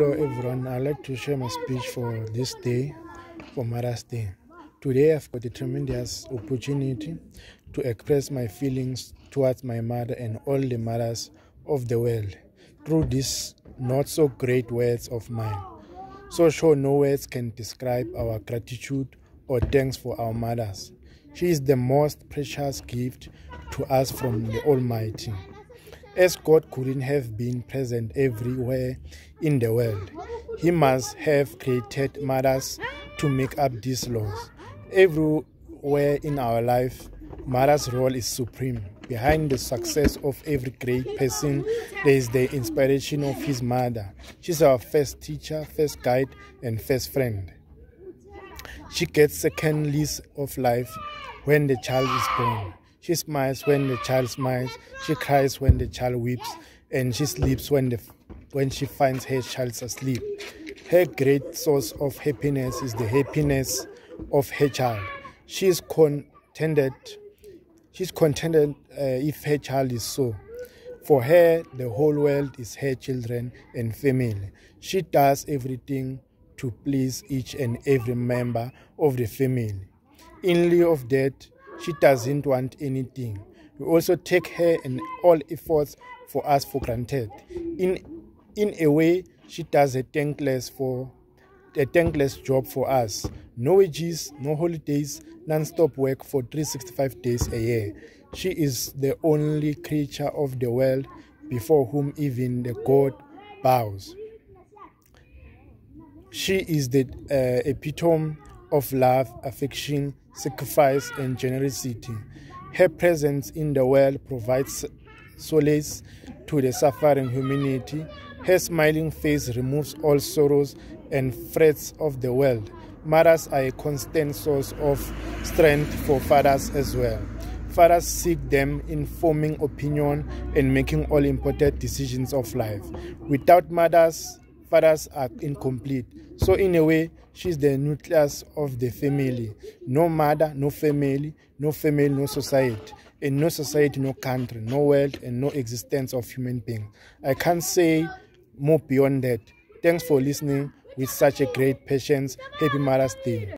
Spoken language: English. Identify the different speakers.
Speaker 1: Hello everyone, I'd like to share my speech for this day, for Mother's Day. Today I've got a tremendous opportunity to express my feelings towards my mother and all the mothers of the world through these not so great words of mine. So sure no words can describe our gratitude or thanks for our mothers. She is the most precious gift to us from the Almighty as God couldn't have been present everywhere in the world. He must have created mothers to make up these laws. Everywhere in our life, mother's role is supreme. Behind the success of every great person, there is the inspiration of his mother. She's our first teacher, first guide, and first friend. She gets second lease of life when the child is born. She smiles when the child smiles. She cries when the child weeps, and she sleeps when the when she finds her child asleep. Her great source of happiness is the happiness of her child. She is contented. She's contented uh, if her child is so. For her, the whole world is her children and family. She does everything to please each and every member of the family. In lieu of that, she doesn't want anything. We also take her and all efforts for us for granted. In in a way, she does a thankless for a thankless job for us. No wages, no holidays, non-stop work for 365 days a year. She is the only creature of the world before whom even the God bows. She is the uh, epitome of love, affection, sacrifice, and generosity. Her presence in the world provides solace to the suffering humanity. Her smiling face removes all sorrows and frets of the world. Mothers are a constant source of strength for fathers as well. Fathers seek them in forming opinion and making all important decisions of life. Without mothers, fathers are incomplete. So, in a way, she's the nucleus of the family. No mother, no family, no family, no society. And no society, no country, no world, and no existence of human being. I can't say more beyond that. Thanks for listening with such a great patience. Happy Mother's Day.